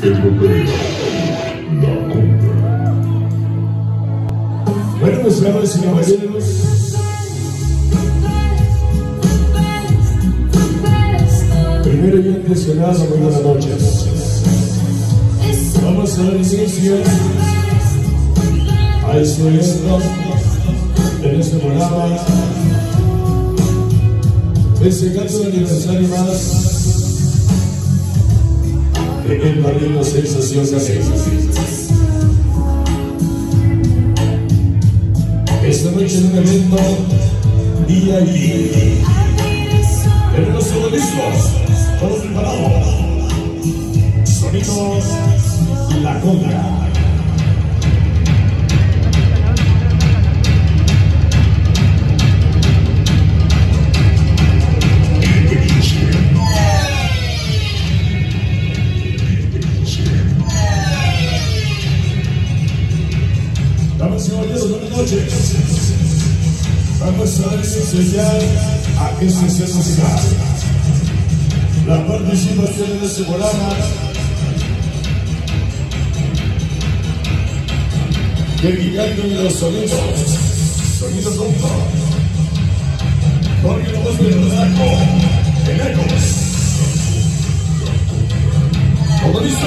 Europea, la cumbia. Bueno, pues damas y caballeros, primero y antes que nada, buenas noches. Vamos a dar inicio a evento en este programa, este canto de aniversario más de El Marino Sensación Casera. Esta noche en un evento día y. Tenemos todo listo, todo preparado. Sonido La Conga. Vamos a dar señal a que se sea musical. La participación en este programa dedicando los sonidos, sonidos rumba, porque no vas a ver el ecos. ¿Todo listo?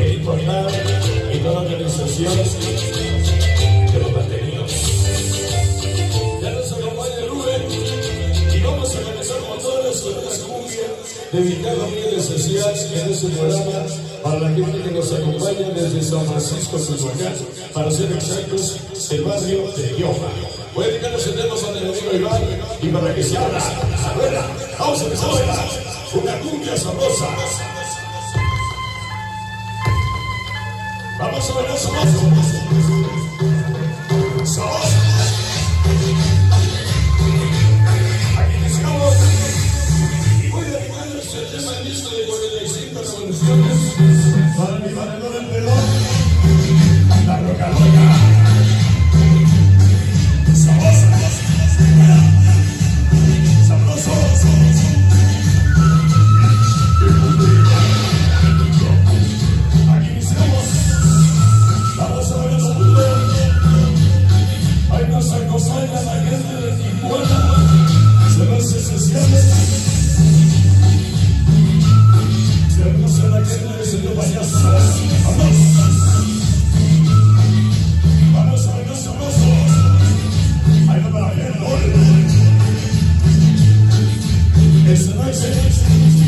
el informar y toda la organización de los mantenidos. Ya nos acompaña Rubén y vamos a comenzar con todas con una cumbia dedicada muy especial en este programa para la gente que nos acompaña desde San Francisco, Tehuacán, para ser exactos, el barrio de Yoja. Voy a dedicar los temas a amigo Iván y para que se abra, abuela, vamos a empezar a una cumbia sabrosa. Vamos, nossa vamos, vamos, vamos, vamos. Esta noche. Agresivas.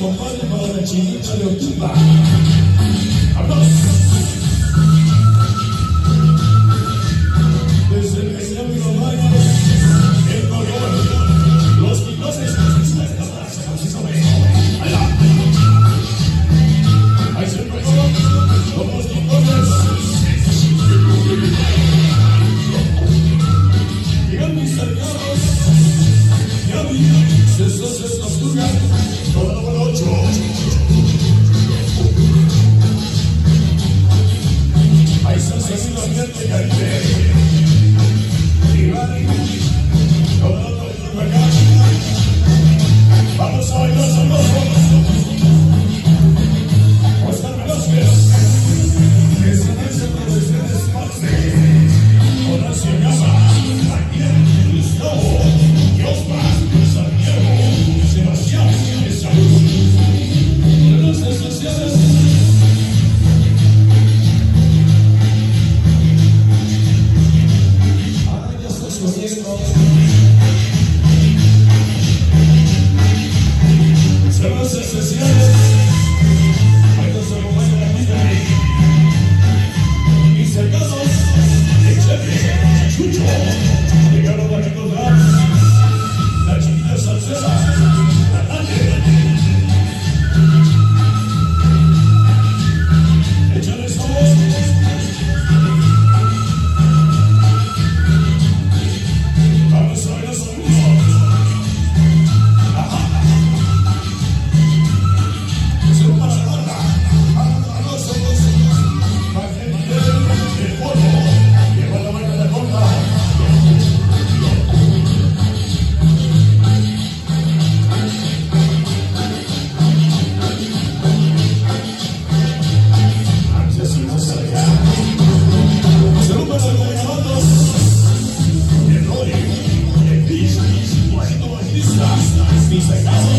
for money, but I'm a genie, I'm not Por así acaba, también el Dios más. Jesus.